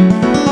you.